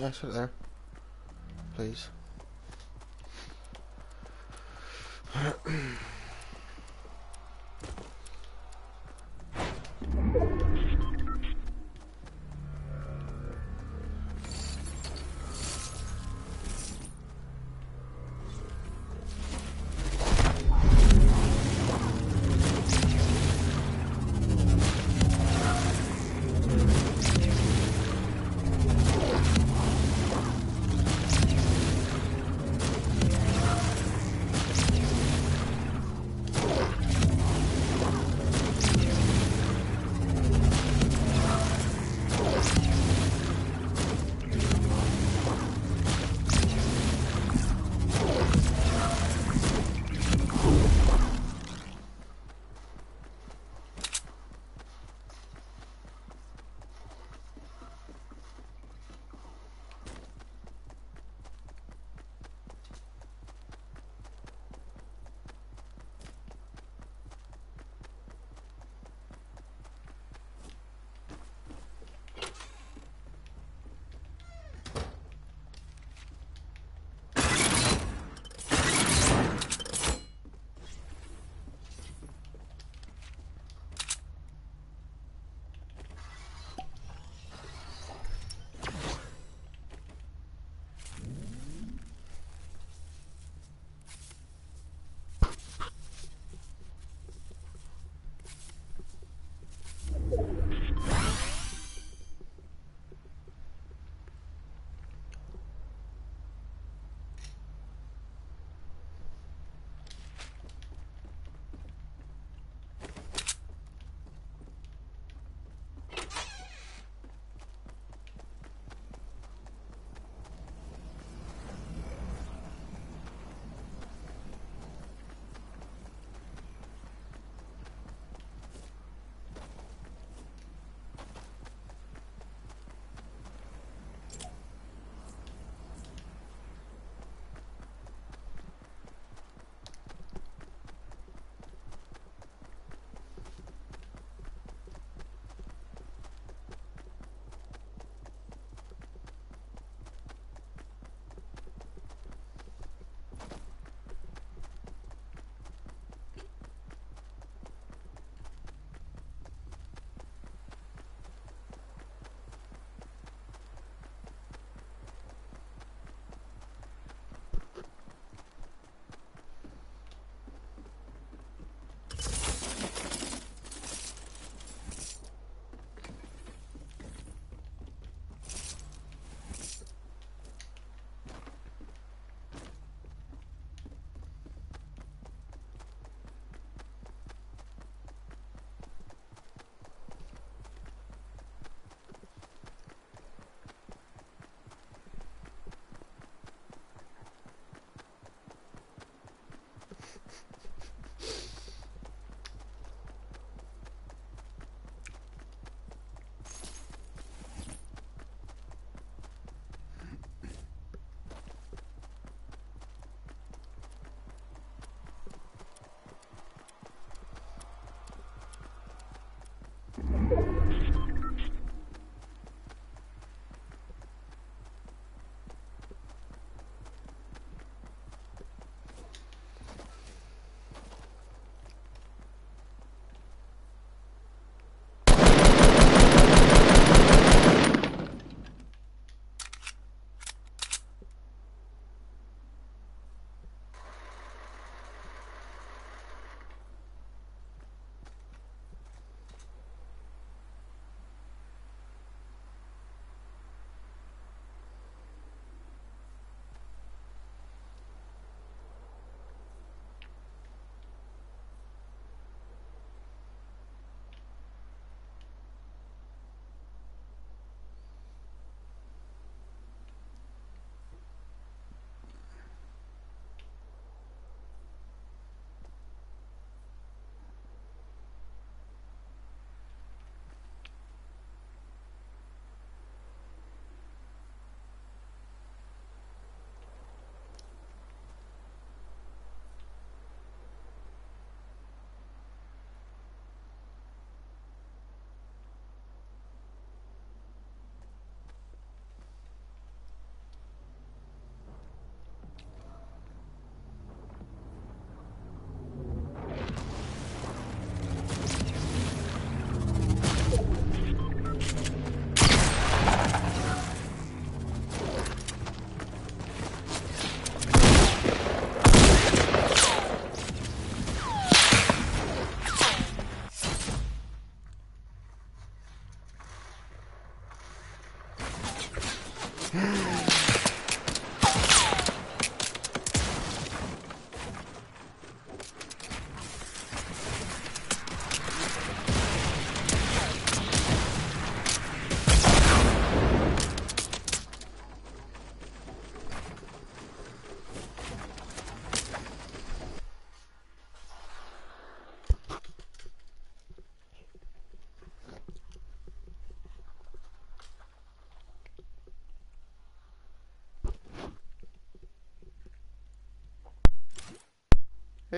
yeah, sit there. Please.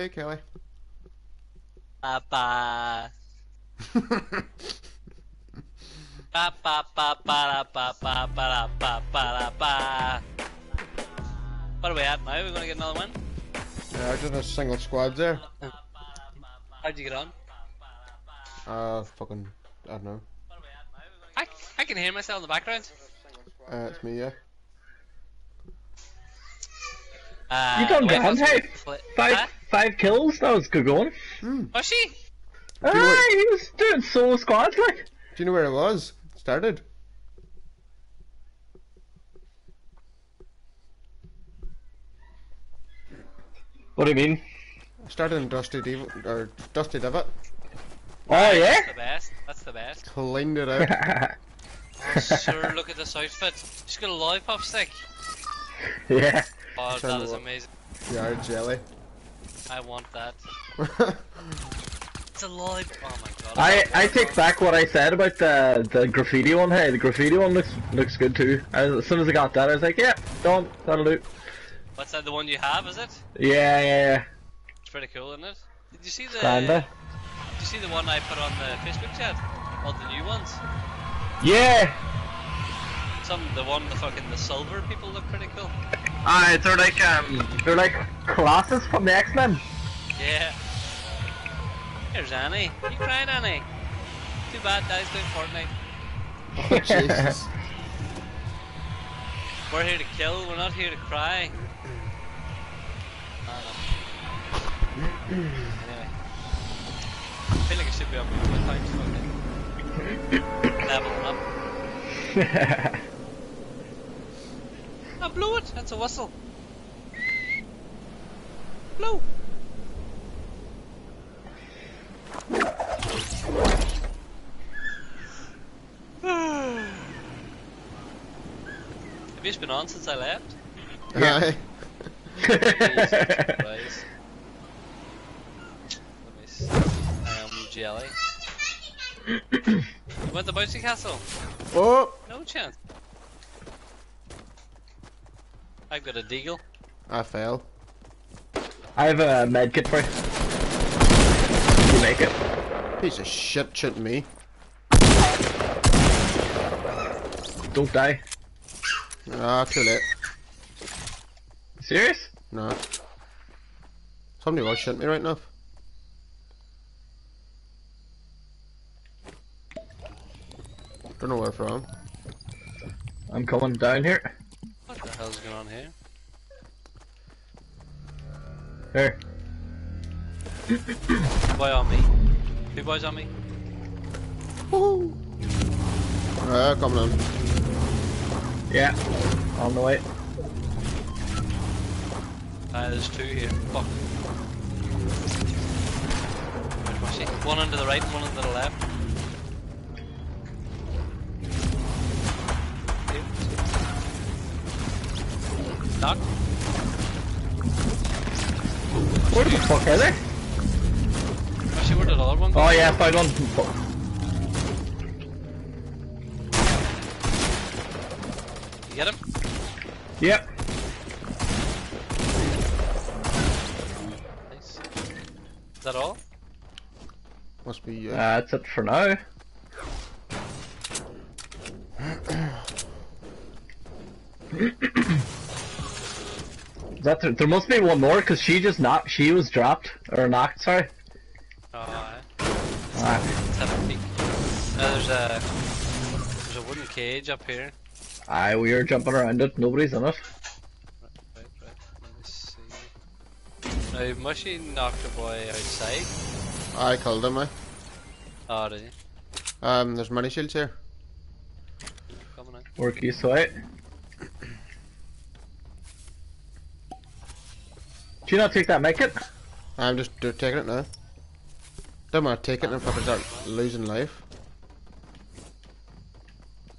Hey, Kelly. Ba ba. Ba ba ba ba da ba ba ba da ba ba da ba. What are we at now? We're gonna get another one. yeah, I just a single squad there. How'd you get on? Uh, fucking, I don't know. I I can hear myself in the background. Uh, it's me, yeah. Uh, You done the way grand, hey? pla- Five Huh? Five kills. That was good going. Hmm. Was she? Ah, he was doing solo squads like. Do you know where it was? Started. What do you mean? Started in Dusty Div or Dusty Divot. Oh That's yeah. the best. That's the best. Cleaned it out. Oh, sir, look at this outfit. She's got a lollipop stick. yeah. Oh, Tell that me is what. amazing. yeah, jelly. I want that. It's a lollipop. Oh my god. I I take back what I said about the the graffiti one. Hey, the graffiti one looks looks good too. As, as soon as I got that, I was like, yeah, done. That'll do. What's that? The one you have? Is it? Yeah, yeah, yeah. It's pretty cool, isn't it? Did you see the? yeah. Kinda. Did you see the one I put on the Facebook chat? All the new ones. Yeah. Some the one the fucking the silver people look pretty cool. Ah, they're like um, they're like classes from the X Men. Yeah. Here's Annie. You crying, Annie? Too bad, Dad's doing Fortnite. oh, Jesus. We're here to kill. We're not here to cry. Ah, no. anyway, I feel like I should be on my own fucking leveling up. I blew it. That's a whistle. Blow. Have you been on since I left? Aye. Jesus Christ. Let me see. Um, jelly. Went to Bouncy Castle? Oh! No chance. I've got a deagle. I fell. I have a med kit for you. You make it. Piece of shit shooting me. Don't die. Ah, too late. Serious? No. Somebody was shooting me right now. Don't know where from. I'm coming down here. What the hell's going on here? Here. Boy on me. Two boys on me. Woohoo! Ah, coming on. Yeah. On the way. Ah, there's two here. Fuck. Where's Mushy? One under the right, one under the left. Knock. Where the fuck are they? Mushy, where did the other one go? Oh yeah, found one. You get him? Yep. Nice. Is that all? Must be uh, Uh, that's it for now. That there must be one more because she just knocked. She was dropped or knocked. Sorry. Oh, aye. Ah, Let's have. Uh, there's a there's a wooden cage up here. aye, we are jumping around it. Nobody's in it. Right, right. Let me see. Now, Mushy knocked a boy outside. I killed him, I. Oh, did you? Um, there's many shields here. Coming out. Work you sweat. Do you not take that make it? I'm just do- taking it now. Don't want to take it and fucking start losing life.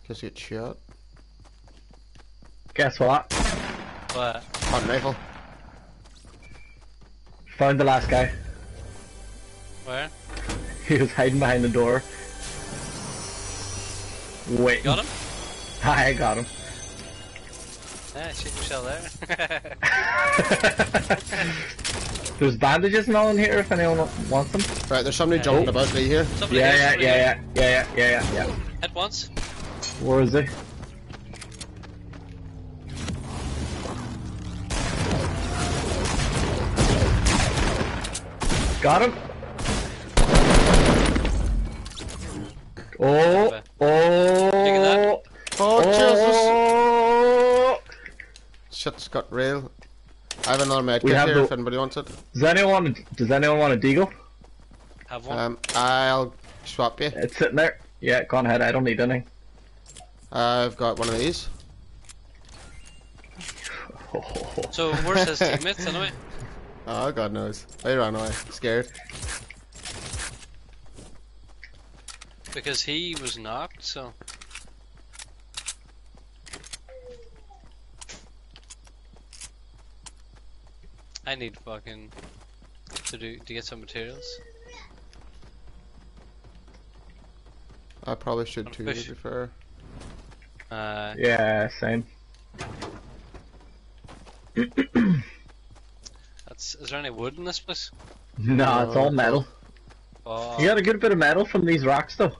Cause you get shot. Guess what? What? Hot rifle. Found the last guy. Where? He was hiding behind the door. Wait. Got him? I got him. Yeah, shoot yourself there. There's bandages and all in here if anyone wants them. Right, there's somebody Yeah. jumping Oh. about me here. Somebody Yeah, here, yeah, yeah, here. yeah, yeah, yeah, yeah, yeah, yeah. Hit once. Where is he? Got him. Oh, Taking oh, that. Oh, Jesus! oh. Shit's got real. I have another med kit here the- if anybody wants it. Does anyone? Does anyone want a deagle? Have one. Um, I'll swap you. It's sitting there. Yeah, go on ahead. I don't need any. I've got one of these. so where's his teammates anyway? Oh, God knows. They ran away. Scared. Because he was knocked, so. I need fucking to do to get some materials. I probably should Wanna too, push? to be fair. Uh, yeah, same. that's is there any wood in this place? No, it's all metal. Oh, You got a good bit of metal from these rocks, though.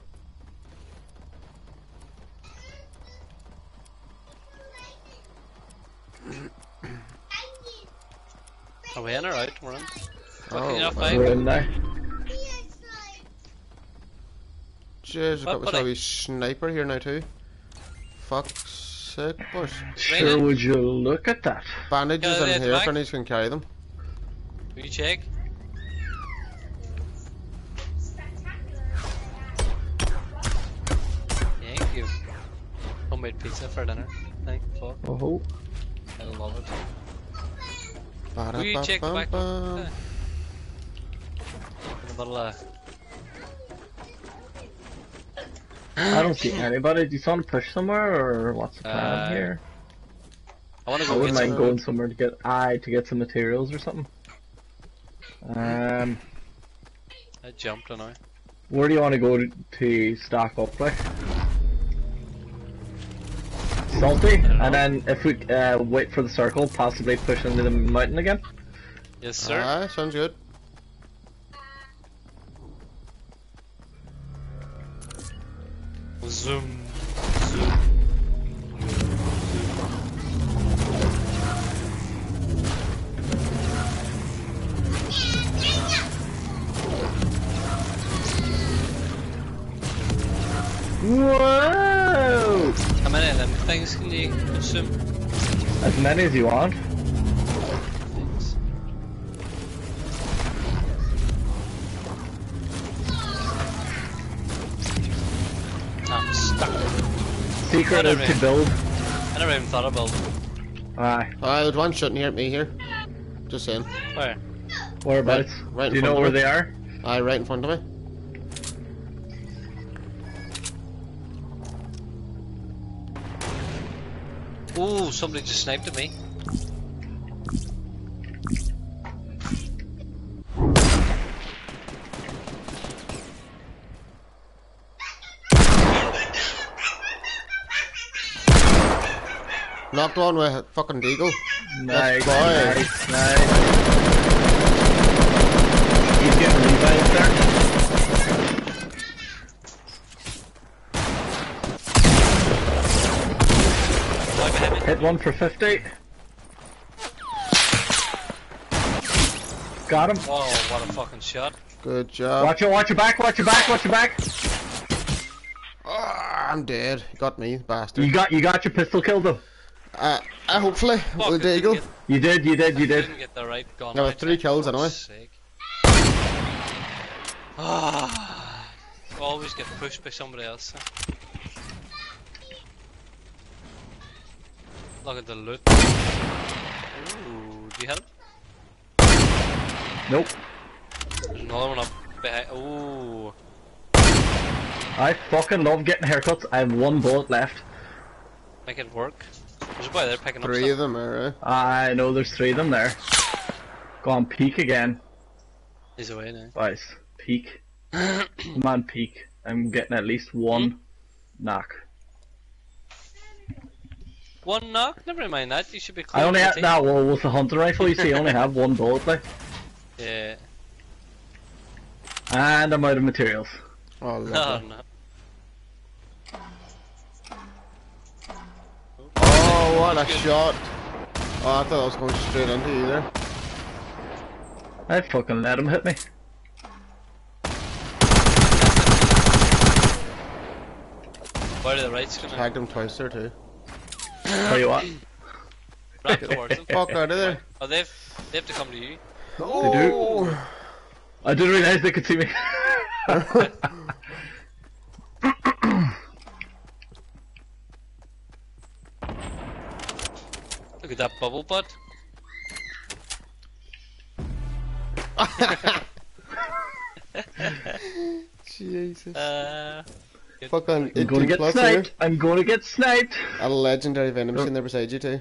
Are we in or out? We're in. Oh, Fucking enough, well. mate. We're in there. Jeez, I've What, got myself a wee sniper here now too. Fuck's sake, boys. Sure, Raining? would you look at that? Bandages in here if anyone can carry them. Will you check? Thank you. Homemade pizza for dinner. Thank fuck. Oh, I love it. Ba-da-ba-bum-bum. Check back? In the middle of. I don't see anybody. Do you want to push somewhere, or what's the plan Uh, here? I want to go I wouldn't mind going somewhere to get I to get some materials or something. Um, I jumped on I. where do you want to go to, to stock up, like? Salty, and then if we uh, wait for the circle, possibly push into the mountain again. Yes, sir. Aye, sounds good. Zoom. Whoa! How many of them things can you consume? As many as you want. Thanks. I'm stuck. Secret is to build. Uh, I never even thought about Aye. Aye, there's one shooting here at me here. Just saying. where. Whereabouts? right in do you know where me. they are? Aye, right in front of me. Ooh, somebody just sniped at me. Knocked one with a fucking deagle. Nice, boy. nice, nice. He's getting revived there. Right behind me. Hit one for 50. Got him. Whoa, what a fucking shot. Good job. Watch your, watch your back, watch your back, watch your back. Ah, I'm dead. Got me, bastard. You got, you got your pistol killed though. Uh, uh, hopefully, Fuck, with I the didn't deagle. get- You did, you did, you I did. didn't get the right gun. There were right three kills for anyway. Ah, always get pushed by somebody else. huh? Look at the loot. Ooh, do you have it? Nope. There's another one up behind. Ooh, I fucking love getting haircuts. I have one bullet left. make it work. There's a boy there picking Three up of them are. Uh, I know there's three of them there. Go on, peek again. He's away now. Boys, peek. Come on, peek. I'm getting at least one knock. One knock? Never mind that. You should be I only have that now. Well, with the hunter rifle, you see, I only have one bullet left. Yeah. And I'm out of materials. Oh, Oh lovely. no. Oh, what a Good. shot. Oh, I thought I was going straight into you there. I fucking let him hit me. Why did the right's gonna Tagged him twice there too. Tell you what. wrap towards them? Fuck out of there. Oh, they've they have to come to you. Oh. I didn't realise they could see me. Look at that bubble butt. Jesus. Uh, Fucking I'm gonna get plus here. sniped. I'm gonna get sniped. A legendary vending machine there beside you too.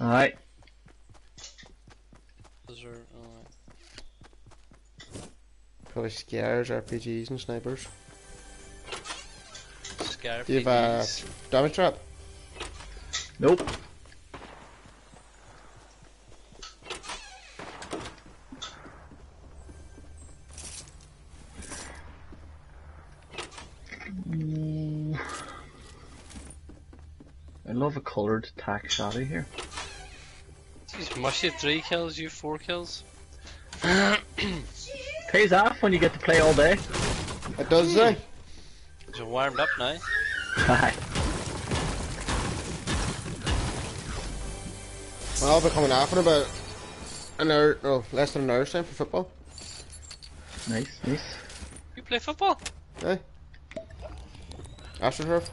Alright. those are, uh, Probably scares, RPGs and snipers. scar You've uh, piggies. damage trap. Nope. I love a coloured tac shotty here. Jeez, Mushy three kills, you four kills. Pays off when you get to play all day. It does eh? say. You're warmed up now. Aye. Well, I'll be coming off in about an hour, no, less than an hour's time for football. nice, nice. You play football? Hey. AstroTurf.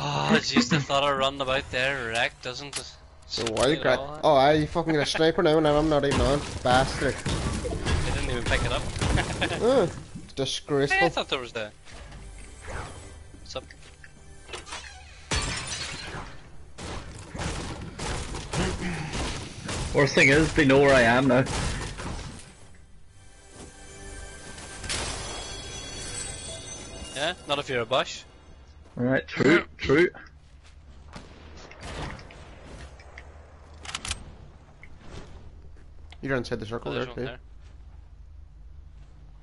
Oh, jeez, the thought of running about there wrecked, doesn't it? So why you You Oh, I you fucking get a sniper now and I'm not even on. Bastard. They didn't even pick it up. Uh, Hey, I thought there was there. What's up? Worst thing is, they know where I am now. Yeah, not if you're a bush. Alright, true, true. You're inside the Oh, circle there's there one too. there.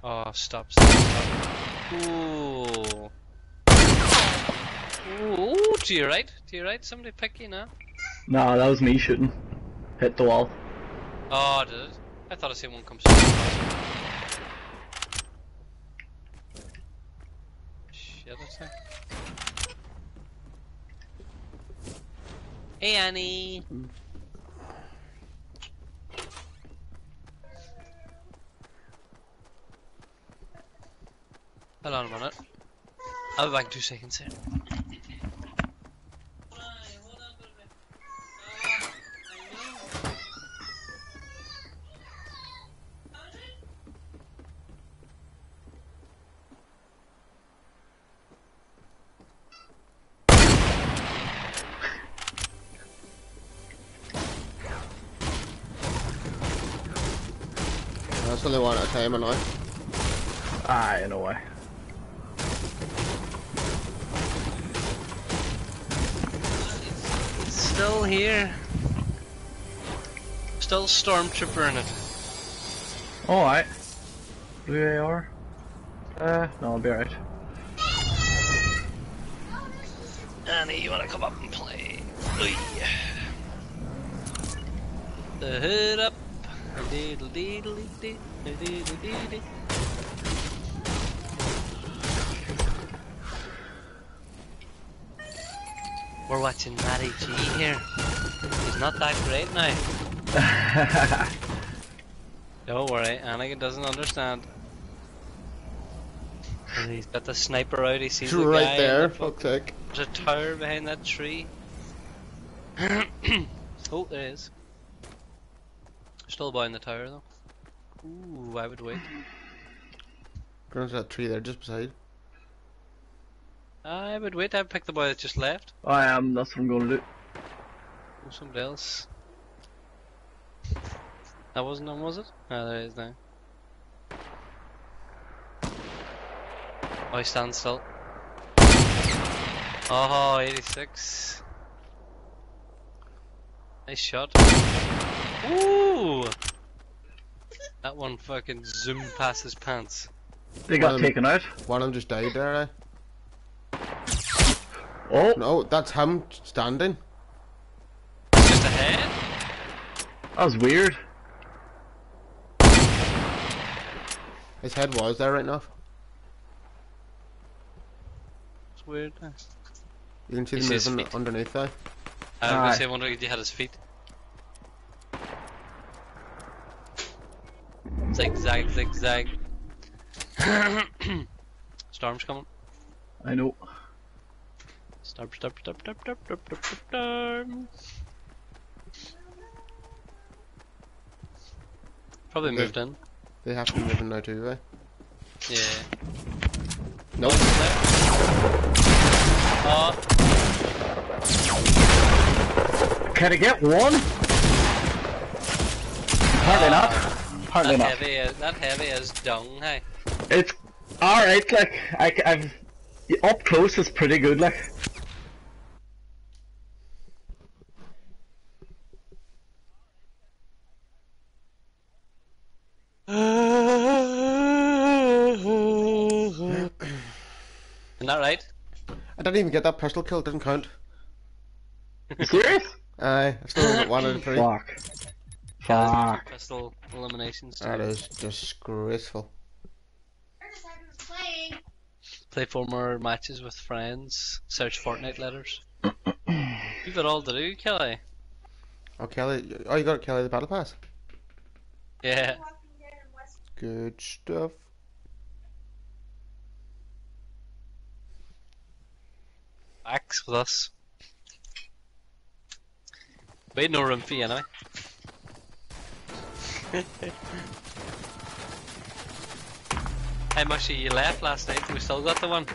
Oh, stop, stop, stop. Ooh. Ooh, to your right, to your right, somebody pick you now. Nah, that was me shooting. Hit the wall. Oh, did it? I thought I seen one come Hey, Annie. Hold on a minute. I'll be back in two seconds here. That's only one at a time anyway. Ah, in a way. It's still here. Still stormtrooper in it. Alright. Blue AR? Uh, no, I'll be alright. Annie, you wanna come up and play? Oy. The hood up. Diddle diddle dee, diddle dee dee. We're watching Matty G here. He's not that great now. Don't worry, Anakin doesn't understand. And he's got the sniper out, he sees It's the right guy in there, the fuck's sake. there's a tower behind that tree. oh, there is. Still behind the tower though. Ooh, I would wait. There's that tree there just beside. I would wait. I'd pick the boy that just left. I am, that's what I'm gonna do. Or somebody else. That wasn't him, was it? Ah, there he is now. Oh, he stands still. Oh, 86. Nice shot. Ooh! That one fucking zoomed past his pants. They got Um, taken out. One of them just died there. Eh? Oh, No, that's him standing. Just ahead? that was weird. His head was there right now. It's weird. You can see You them see his moving underneath there. was Aye. gonna say, I wonder if he had his feet. Zigzag, zigzag. Storm's coming. I know. Storm, storm, storm, storm, storm, storm, storm, storm. Probably Okay. moved in. They have to be moving now too, eh? Yeah. Nope. Oh, it's there. Oh, Can I get one? Apparently not. Apparently that not. heavy, is, that heavy is dung, hey. It's alright, like, I, I've. Up close is pretty good, like. Isn't that right? I didn't even get that pistol kill, didn't count. You serious? Aye, I still got one out of three. Fuck. Kaz, Fuck. Pistol eliminations. That is disgraceful. Play four more matches with friends. Search Fortnite letters. You've got all to do, Kelly. Oh, Kelly. Oh, you got Kelly the Battle Pass. Yeah. Good stuff. Axe with us. We had no room for you anyway. How much you left last night? We still got the one.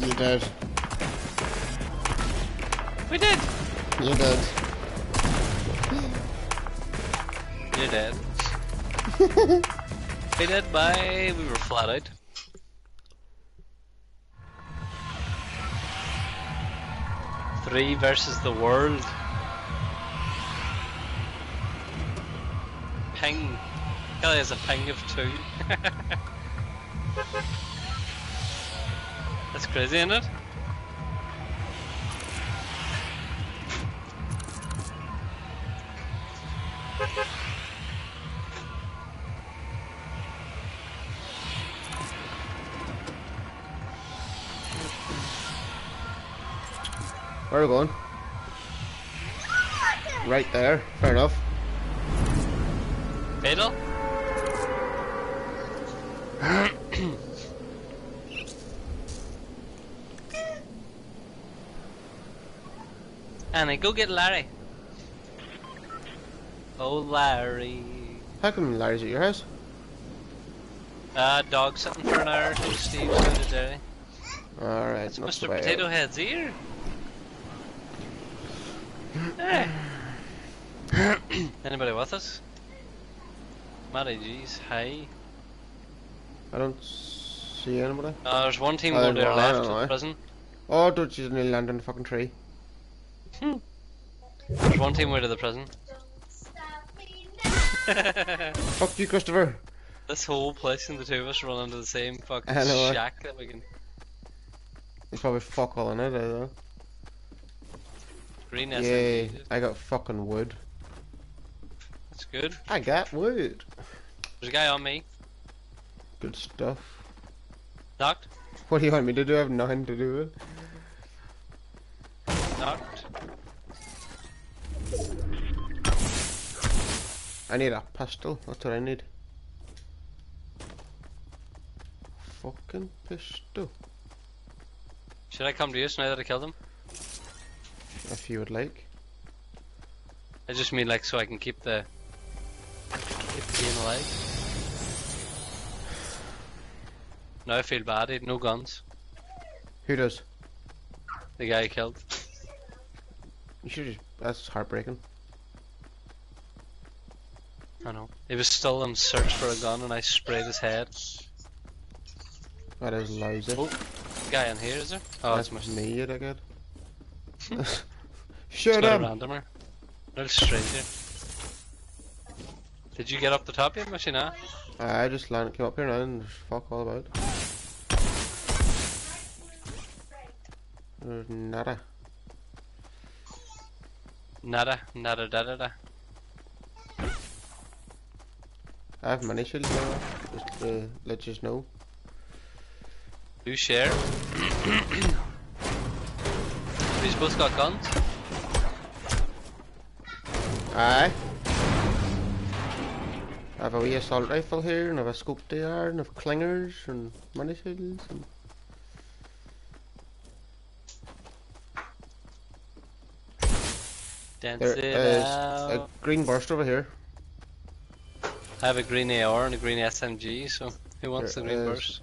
You did. We did. You did. You're dead. we did. Bye. We were flat out. Three versus the world. Ping. Kelly has a ping of two. That's crazy, isn't it? Where are we going? Right there. Fair enough. Fatal? Annie, go get Larry. Oh, Larry. How come Larry's at your house? Uh, dog sitting for an hour. So Steve go to dairy. Alright, It's Mr. so bad. Potato Head's ear. Hey. Anybody with us? G's, hi. I don't see anybody. Uh, there's one team going to there's our one, I left know. the prison. Oh, don't you nearly land on the fucking tree. There's one team way to the prison. Fuck you, Christopher. this whole place and the two of us run into the same fucking eh? shack that we can. There's probably fuck all in it, though. Green Yay, I got fucking wood. That's good. I got wood. There's a guy on me. Good stuff. Knocked. What do you want me to do? I have nothing to do with it. Knocked. I need a pistol. That's what I need. Fucking pistol. Should I come to you now that I killed him? If you would like. I just mean like so I can keep the game alive. Now I feel bad. He had no guns. Who does? The guy I killed. You should just. That's heartbreaking. I know. He was still in search for a gun, and I sprayed his head. That is lousy. Oh, Guy in here, is there? Oh, That's it's my me, you dickhead. It's Shut not up! a randomer. A stranger. Did you get up the top yet, Machina? Uh, I just landed, came up here now and fuck all about. There's nada. Nada, nada, da da da. I have many shields now, just to let you know. Do share. These both got guns. Aye. I have a wee assault rifle here, and I have a scoped AR, and I have clingers, and many shields, and... Dance There it is out. a green burst over here. I have a green AR and a green SMG, so who wants There the green burst?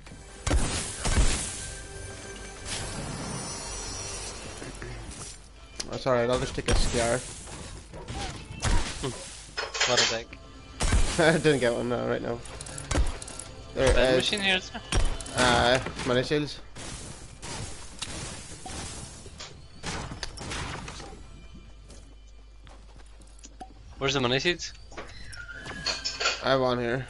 Oh, That's alright, I'll just take a scar. Hmm. What a dick. I didn't get one uh, right now. There is... machine here, there? Aye, many shields. Where's the money seeds? I have one here.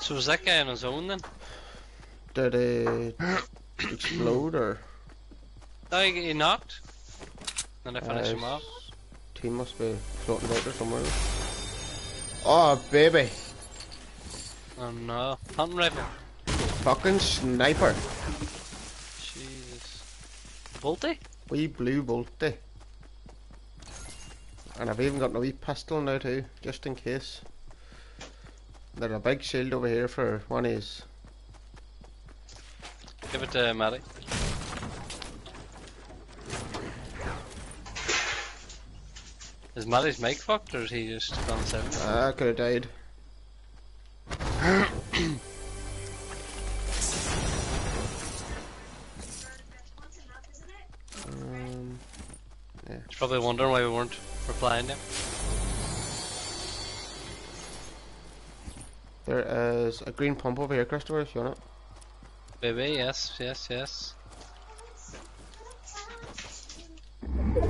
So was that guy on his own then? Did it explode, or... No, he, he knocked. Then I finished Uh, him off. Team must be floating about there somewhere. Oh, baby. Oh no. Hunting rifle. Fucking sniper. Jesus. Bolty? Wee blue bolty. And I've even got a wee pistol now too, just in case. There's a big shield over here for one is. Give it to Matty. Is Matty's mic fucked or is he just gone seven? I could have died. um, He's probably wondering why we weren't replying to him. there is a green pump over here, Christopher, if you want it. Baby, yes, yes, yes.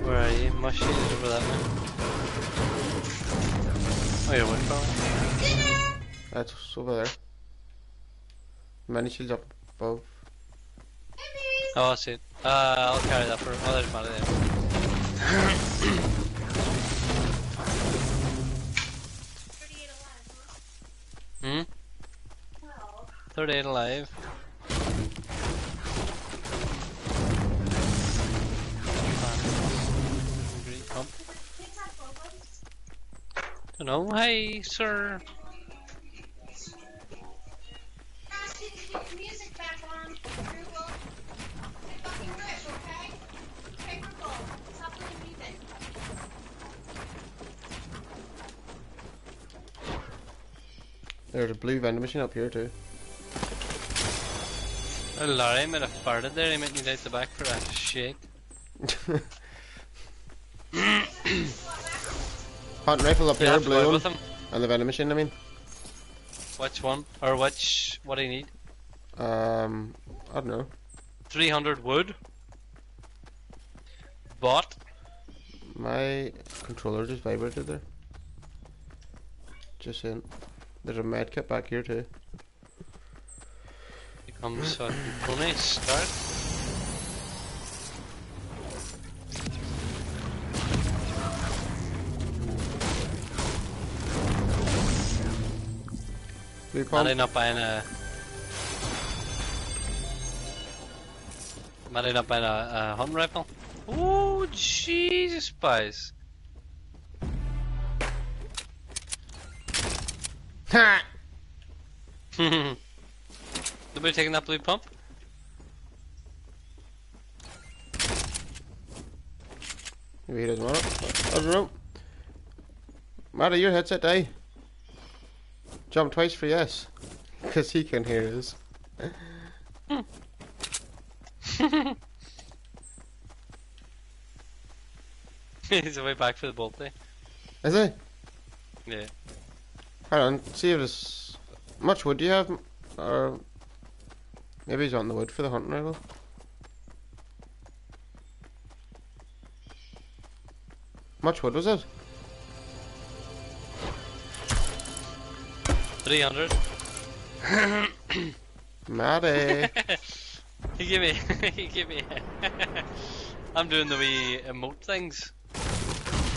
Where are you? My shit is over that way. Oh, you're with That's over there. Many shields up above. Oh, I see it. Uh, I'll carry that for. Oh, there's Matty there. Hmm? 38 alive. Stop playing music. There's a blue vending machine up here too. Oh, Larry might have farted there. He might need out the back for a shake. Hunting rifle up here, have to go blue one. And the vending machine, I mean. Which one? Or which? What do you need? Um, I don't know. 300 wood. Bought. My controller just vibrated there. Just saying. There's a med kit back here too. Becomes fucking funny. Start. And pump. I'm not buying uh, a. Am I not buying a, hunting rifle? Oh, Jesus, boys. Ha! Nobody taking that blue pump? Maybe he doesn't want it. Don't know. Matty, your headset die. Jump twice for yes. Because he can hear us. He's way back for the bolt. play. Is he? Yeah. Hold on, see if there's much wood do you have? Or maybe he's on the wood for the hunting rifle. Much wood was it? 300. Matty. he gave me. he gave me. I'm doing the wee emote things.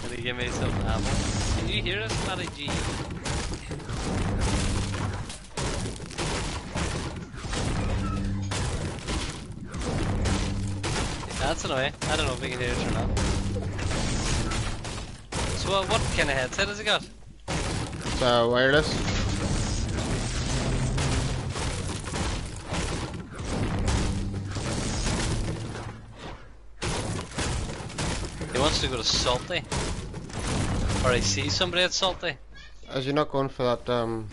And he give me some ammo. Can you hear us, Matty G? That's annoying. I don't know if we can hear it or not. So, uh, what kind of headset has he got? It's so wireless. Wants to go to Salty. Or I see somebody at Salty. Is he not going for that um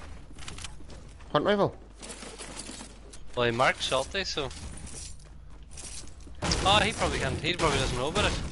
hunt rifle? Well, he marked Salty, so. Oh, he probably can't. He probably doesn't know about it.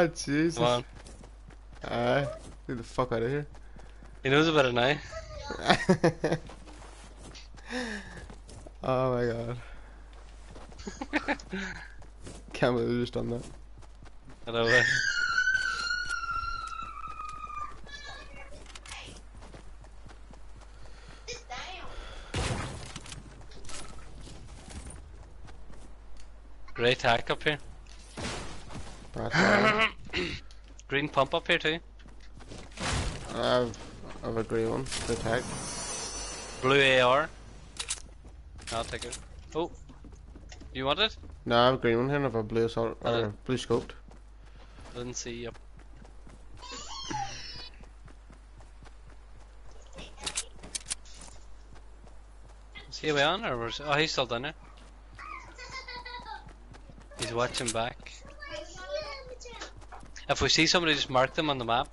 Oh Jesus! Come on. Aye, get the fuck out of here. He knows about it now. oh my god. Can't believe we just done that. I know that. Sit. Great hack up here. Green pump up here too. I've, I've a grey one. The tag. Blue AR. I'll take it. Oh. You want it? No, I have a green one here and I have a blue assault, or Uh, blue scoped. Didn't see you. Is he away on or was oh he's still down there. He's watching back. If we see somebody just mark them on the map.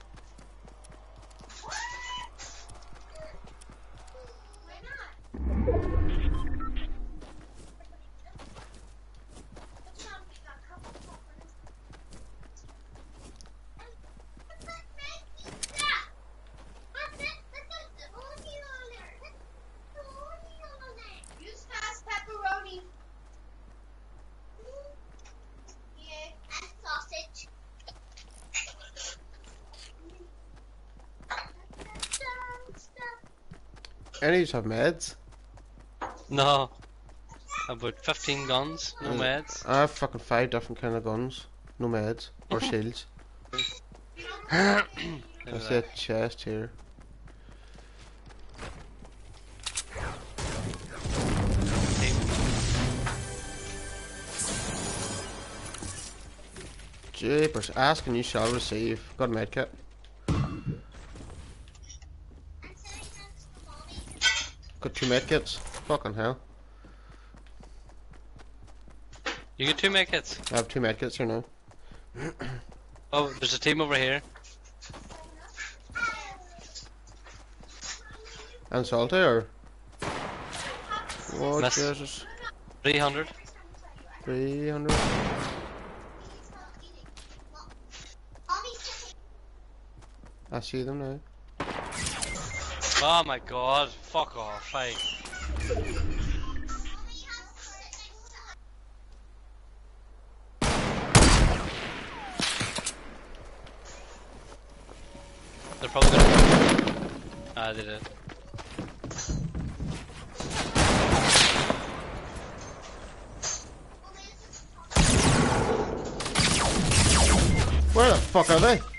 Use fast pepperoni. Yeah, and sausage. Any have meds? No. About 15 guns, no Mm. meds. I have fucking five different kind of guns. No meds. Or shields. I see a chest here. Jeepers, ask and you shall receive. Got a medkit. Got two medkits. Fucking hell. You get two medkits. I have two medkits here now. Oh, there's a team over here. And salty or? Oh Miss. Jesus. 300. 300. I see them now. Oh my god, fuck off, hey. They're probably gonna. Ah, they did. Where the fuck are they?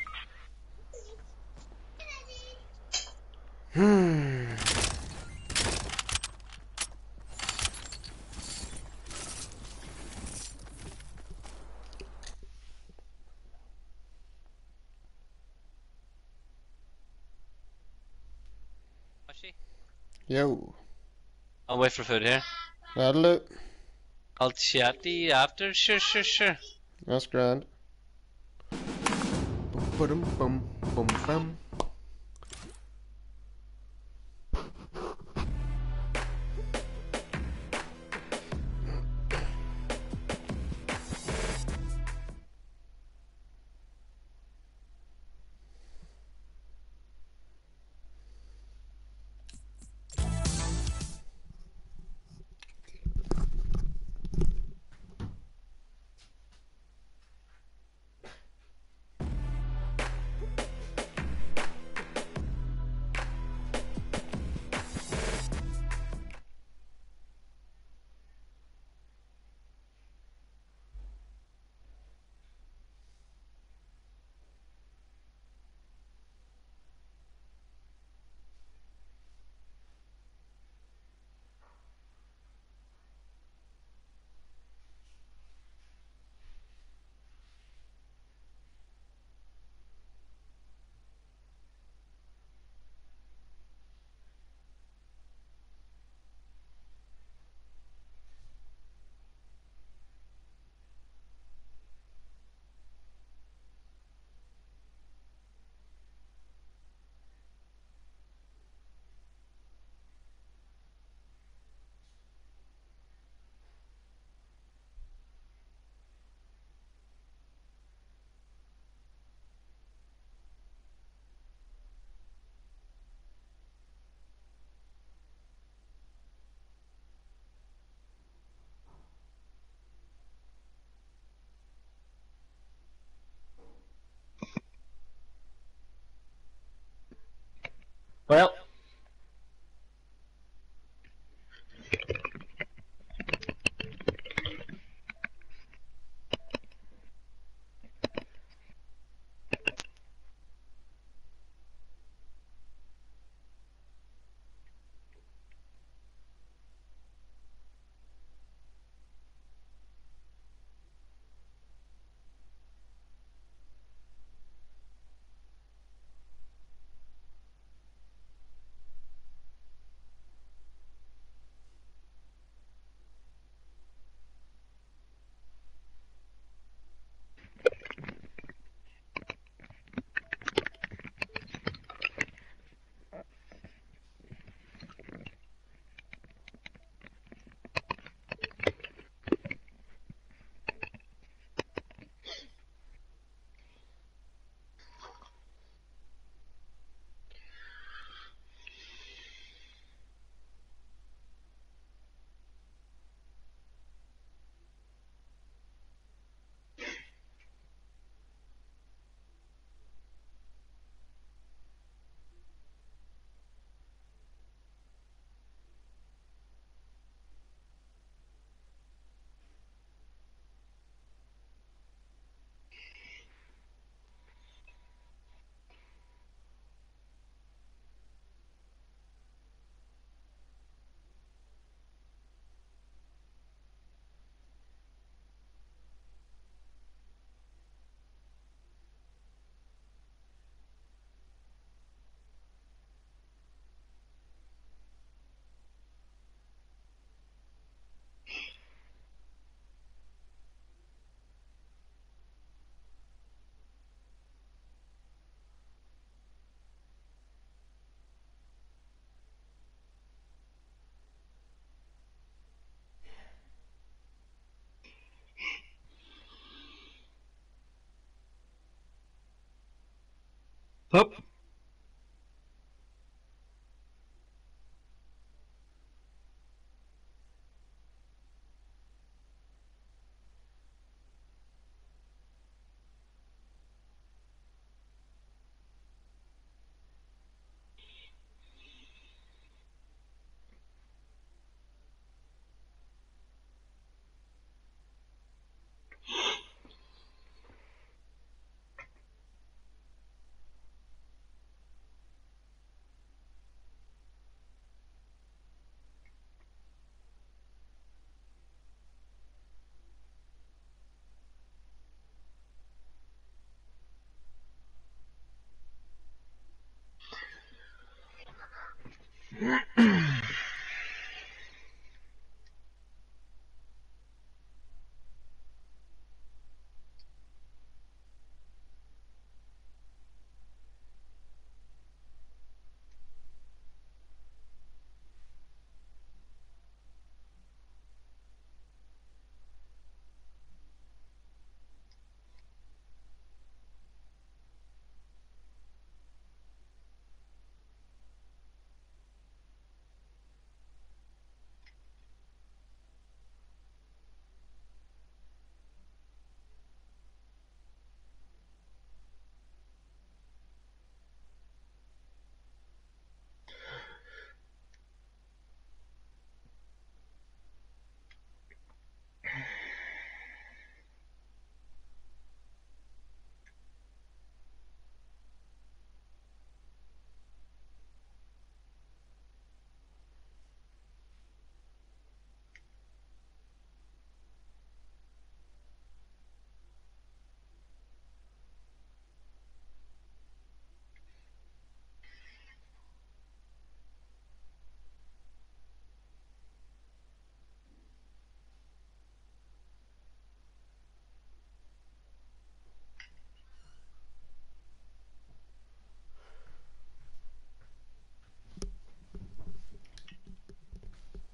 sjåfør her. Hello. I'll chat you after. Sure, sure, sure. That's grand. Bum, ba, dum, bum, bum, bum.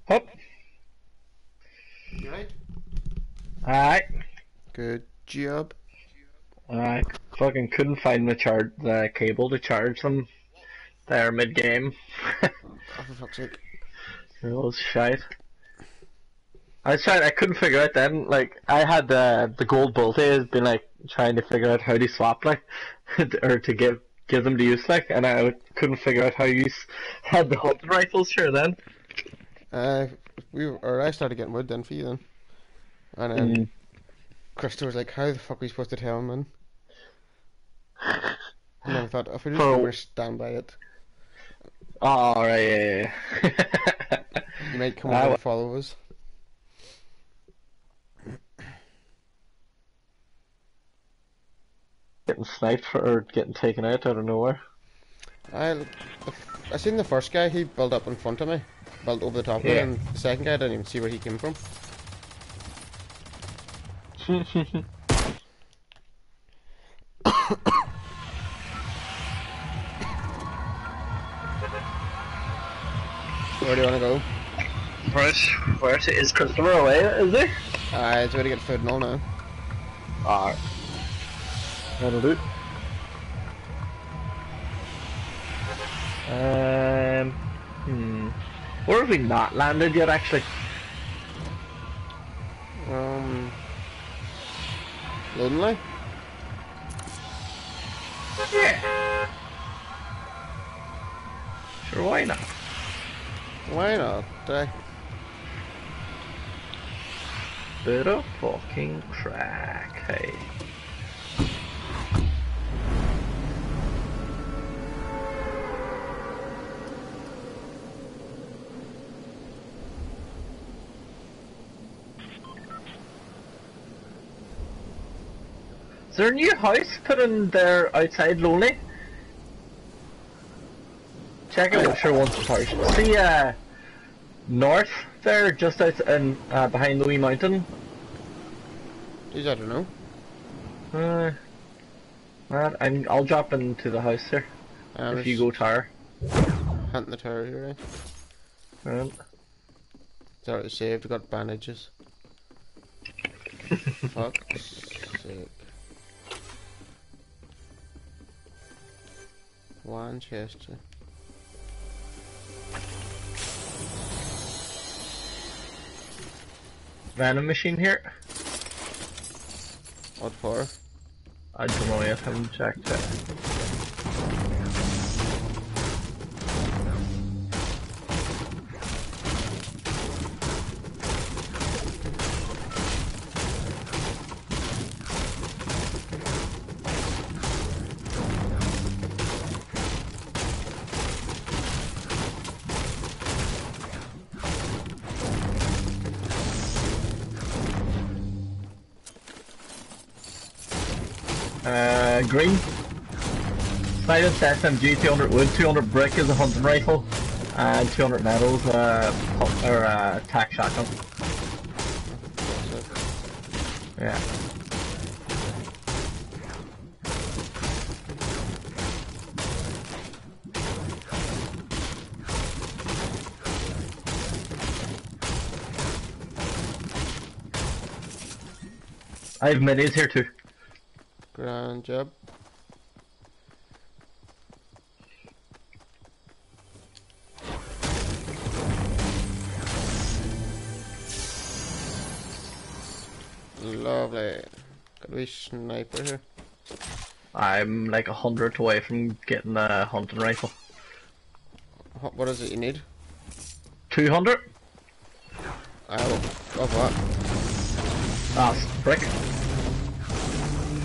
Up. You right? Alright. Good job. I fucking couldn't find the charge the cable to charge them there mid game. Oh, for fuck's sake. it was shite. I was trying I couldn't figure out then, like I had uh, the gold bolt has been like trying to figure out how to swap like or to give give them to use like and I couldn't figure out how you had the hunting rifles sure then. Uh, we or I started getting wood then for you then. And then Mm. Krista was like, how the fuck are we supposed to tell him then? And I thought, if we just we're stand by it. Oh right, yeah, yeah. You might come over and follow us. getting sniped for or getting taken out out of nowhere. I, I seen the first guy, he built up in front of me. Built over the top of me, Yeah. and the second guy, I didn't even see where he came from. Where do you want to go? Right, where is, is Christopher away? Is he? Uh, it's way to get food and all now. Alright. That'll do. Um, hmm. Where have we not landed yet, actually? Um, lonely? Yeah. Sure, why not? Why not? Uh, Bit of fucking crack, hey. Is there a new house put in there outside Lonely? Check it out, sure once first. See, uh, north there, just out in, uh, behind the wee mountain. geez, I don't know. Uh, right, I'm, I'll drop into the house here Um, if you go tower. Hunting the tower here, right? Right. Already saved, got bandages. Fuck's sake. Winchester. vending machine here. What for? I don't know yet, haven't checked it. Green. Silence SMG, 200 wood, 200 brick is a hunting rifle. and 200 medals, uh, or uh, attack shotgun. Yeah. I have minis here too. Grand job. Wee sniper here. I'm like a hundred away from getting a hunting rifle. What, what is it you need? 200? I will. Of what? Ah, brick.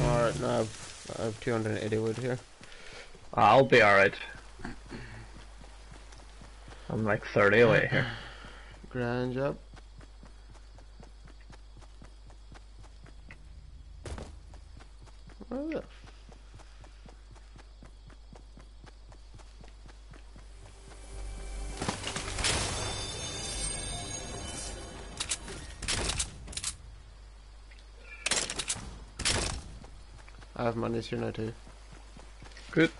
Alright, now I've, I have 280 wood here. I'll be alright. I'm like 30 away here. Grand job. F- I have monies here now too. Good.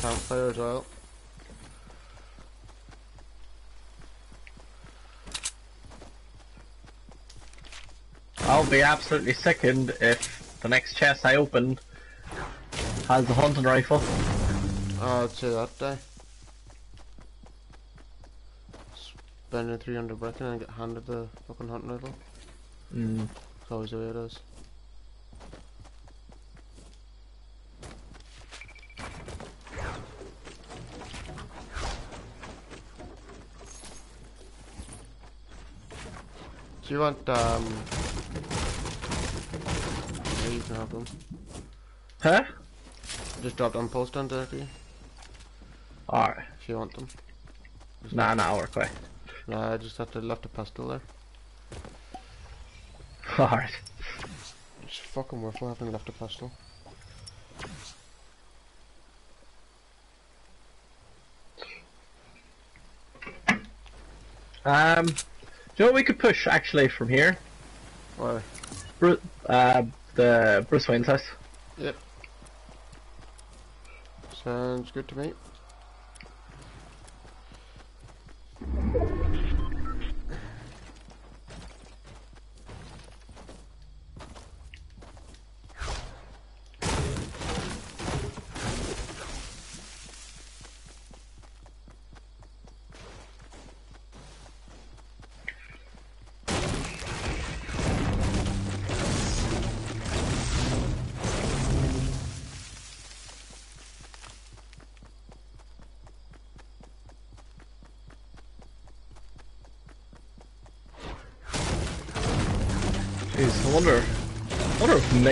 Campfire as well. I'll be absolutely sickened if the next chest I open has the hunting rifle. Oh, I'd say that day. Spending 300 brick and get handed the fucking hunting rifle. Mm. It's always the way it is. Do you want, um... Yeah, you can. Huh? Just dropped on post on you, Alright. if you want them. Just Nah, nah, work away. Nah, I just have to left a pistol there. Alright. It's fucking worth having left a pistol. Um, do you know what we could push actually from here? Why? Uh, the Bruce Wayne's house. Yep. Sounds good to me.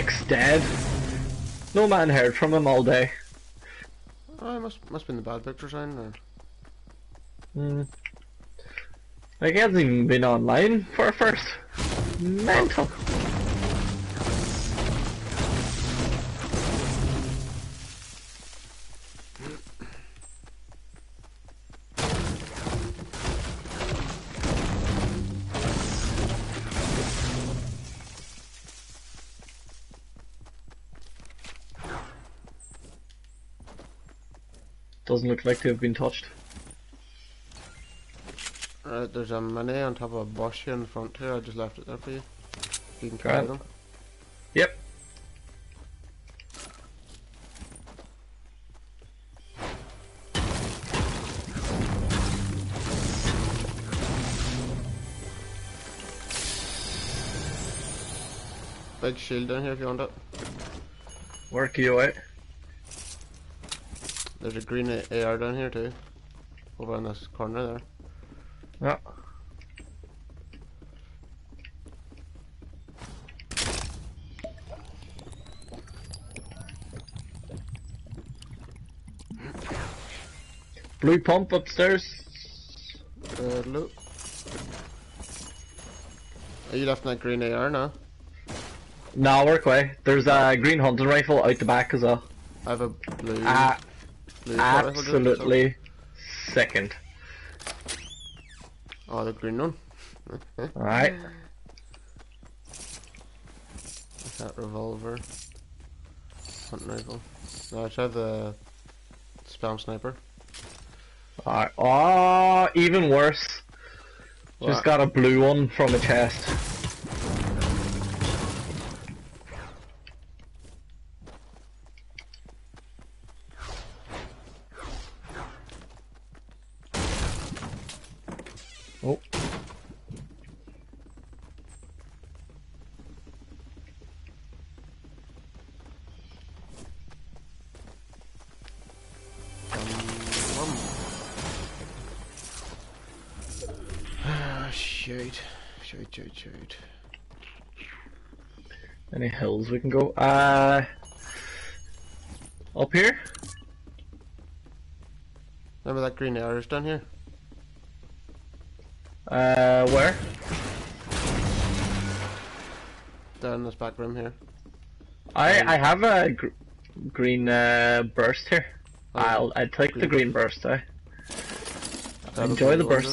Mick's dead. No man heard from him all day. Oh, it must must be in the bad picture sign or Hmm. Like, he hasn't even been online for a first. Mental. Doesn't look like to have been touched. Right, there's a mini on top of a bush here in the front here. I just left it there for you. You can carry them. Yep. Big shield down here if you want it. Work you out. There's a green AR down here too. Over in this corner there. Yeah. Blue pump upstairs. Uh, look. Are you left that green AR now? No, work away. There's a green hunting rifle out the back as well. I have a blue. Ah, absolutely second. Oh, the green one. Alright. That revolver. Hunting rifle. No, I tried the spam sniper. Alright. Oh, even worse. Just got a blue one from a chest. We can go? Uh, up here? Remember that green arrows down here? Uh, where? Down in this back room here. I Um, I have a gr- green uh, burst here. Oh, I'll I take the green burst. I enjoy the one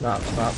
No, it's not.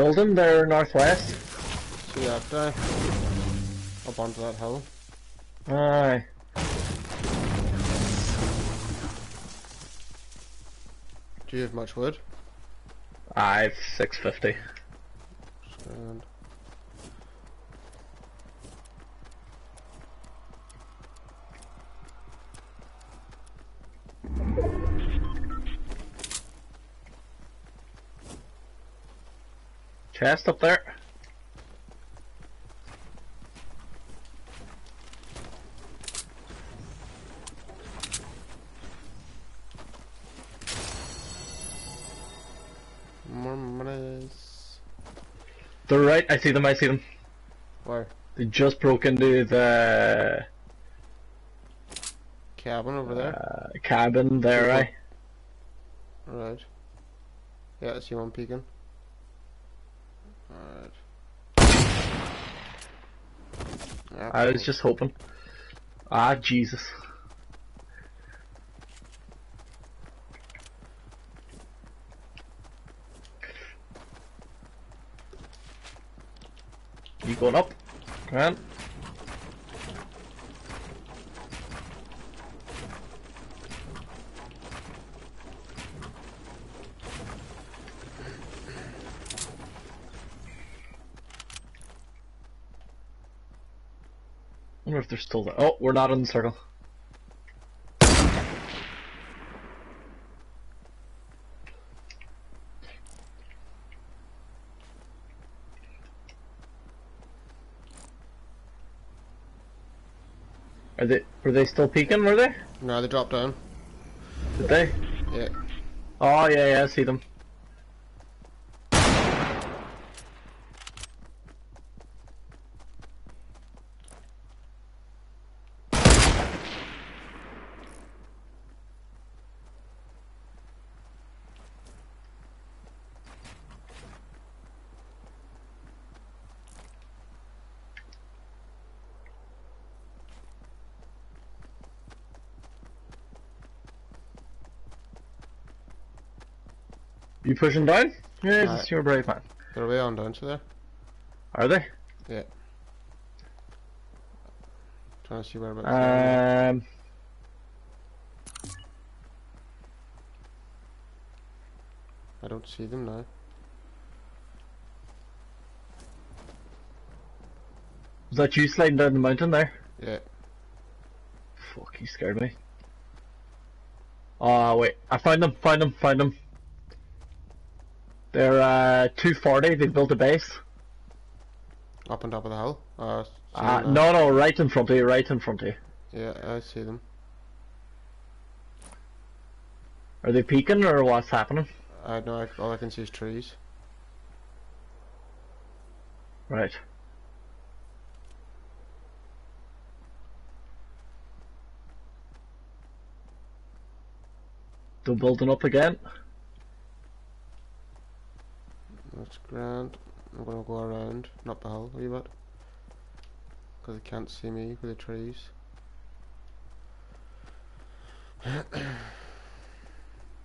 building there northwest. See that guy? Up onto that hill. Aye. Do you have much wood? I have 650. Chest up there. more monies. They're right. I see them. I see them. Where? They just broke into the Cabin over there. uh, cabin there. Right. Right. Yeah, I see one peeking. Alright. Yeah, I was just hoping. Ah, Jesus. You going up? Grant? wonder still there. Oh, we're not in the circle. Are they were they still peeking, were they? No, they dropped down. Did they? Yeah. Oh yeah, yeah, I see them. You pushing down? Yes, Aye. you're a brave man. They're way on down to there. Are they? Yeah. Trying to see where about. Um, I don't see them now. was that you sliding down the mountain there? Yeah. Fuck, you scared me. Oh, wait. I found them, find them, find them. They're, uh, 240. they've built a base. Up on top of the hill. Uh, Uh, no, no, right in front of you, right in front of you. Yeah, I see them. Are they peeking or what's happening? I know. I, all I can see is trees. Right. They're building up again. That's grand. I'm gonna go around, not the hill a wee bit. Because they can't see me with the trees.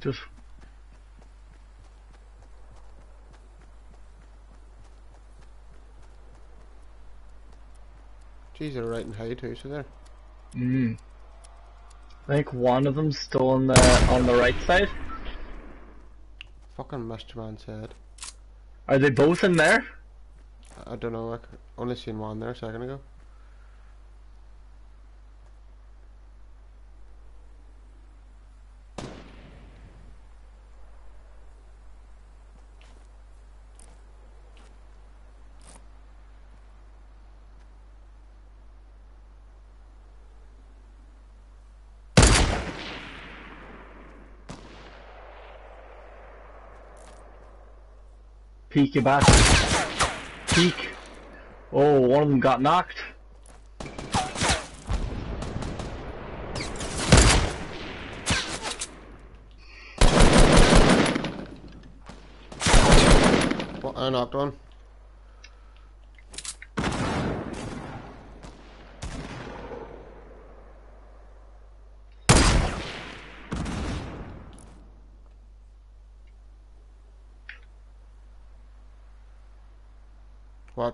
Just Jeez, they're right in high too, so there. Mm. I think one of them's still on the on the right side. Fucking missed man's head. Are they both in there? I, don't know, I only seen one there a second ago. Peek you back. Peek. Oh, one of them got knocked. Well, I knocked one.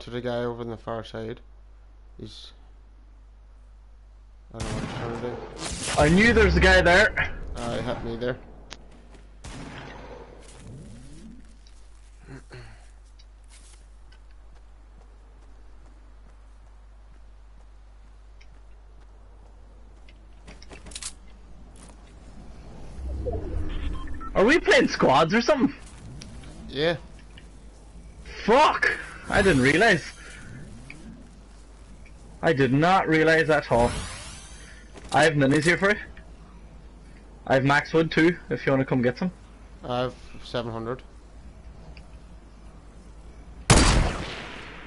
Watch the guy over on the far side. He's. I don't know what he's trying to do. I knew there was a guy there. Ah, he hit me there. Are we playing squads or something? Yeah. Fuck! I didn't realize. I did not realize at all. I have minis here for you. I have max wood too, if you want to come get some. I have 700.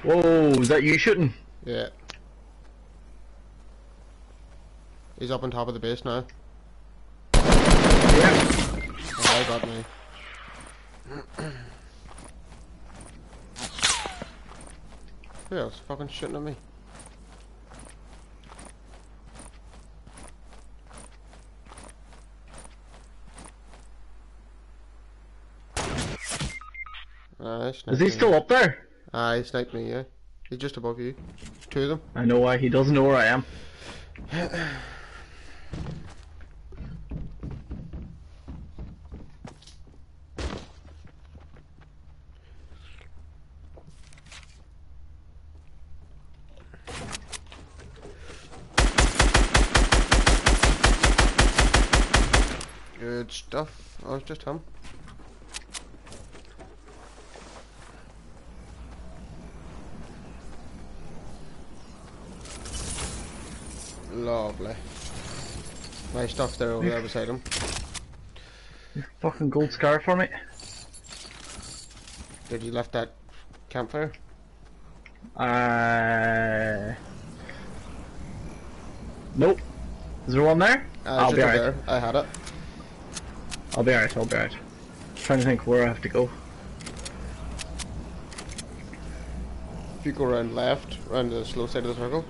Whoa, is that you shooting? Yeah. He's up on top of the base now. Yeah. Oh, got me. Fucking shooting at me? He Is he me. still up there? Ah, he sniped me, yeah. He's just above you. Two of them. I know why he doesn't know where I am. Good Oh, just him. Lovely. Nice stuff there over there beside him. Fucking gold scar for me. Did you left that campfire? Uh. Nope. Is there one there? Uh, I'll be up alright. there. I had it. I'll be alright, I'll be alright. Trying to think where I have to go. If you go around left, around the slow side of the circle.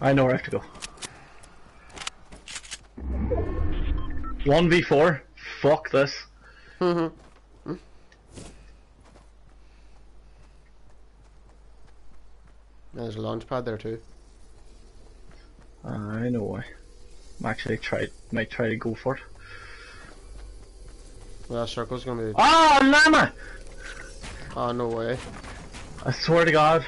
I know where I have to go. 1v4. fuck this. There's a launch pad there too. I know why. I'm actually try might try to go for it. Well, that circle's gonna be. Ah, llama! Oh no way. I swear to God.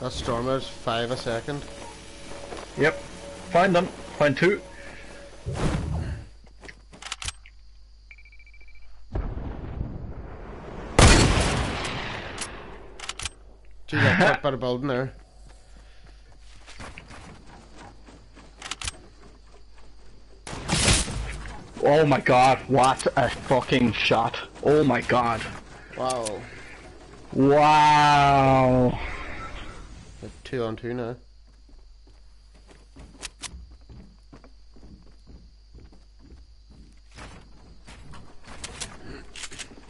That stormer's five a second. Yep. Find them. Find two. Hit by the building there. Oh my god, what a fucking shot. Oh my god. Wow. Wow. Two on two now.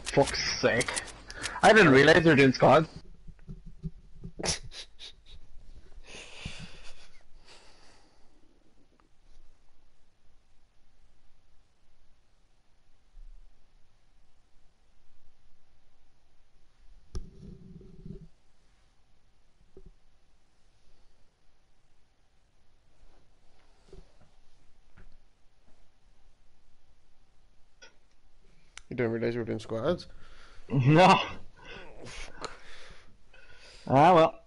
Fuck's sake. I didn't realize they were doing squads. You didn't realize we were doing squads. No. Ah well.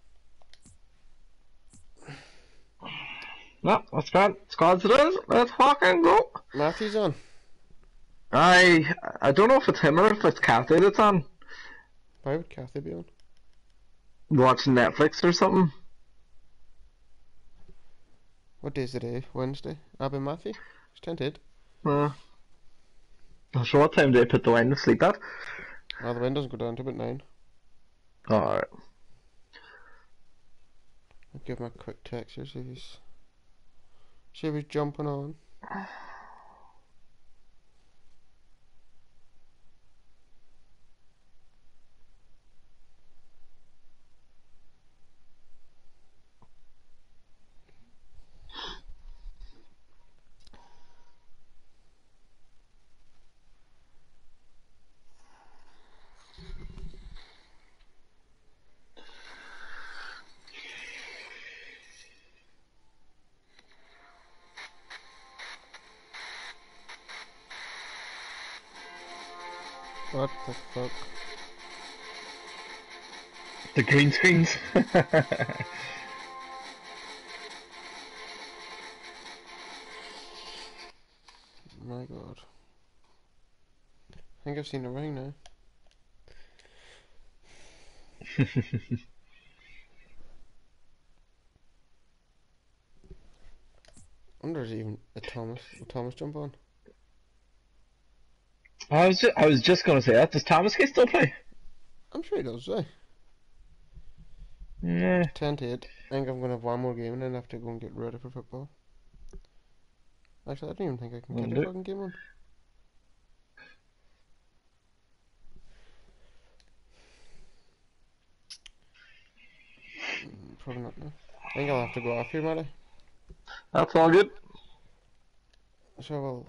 No, that's fine. Squads it is. Let's fucking go. Matthew's on. I I don't know if it's him or if it's Kathy that's on Why would Kathy be on? watching Netflix or something. What day is today? Wednesday? Abby Matthew? It's tented. Uh, not sure what time do they put the wine to sleep at. Oh, the wind doesn't go down to about nine. Alright. I'll give him a quick text here, see if he's. See if he's jumping on. Green screens. My god. I think I've seen the ring now. I wonder there's even a Thomas. Will Thomas jump on? I was just, I was just gonna say that. Does Thomas still play? I'm sure he does, eh? Yeah. 10 to 8. I think I'm going to have one more game and then I have to go and get ready for football. Actually, I don't even think I can get a fucking game on. Mm, Probably not now. I think I'll have to go off here, Matty. That's all good. So, well,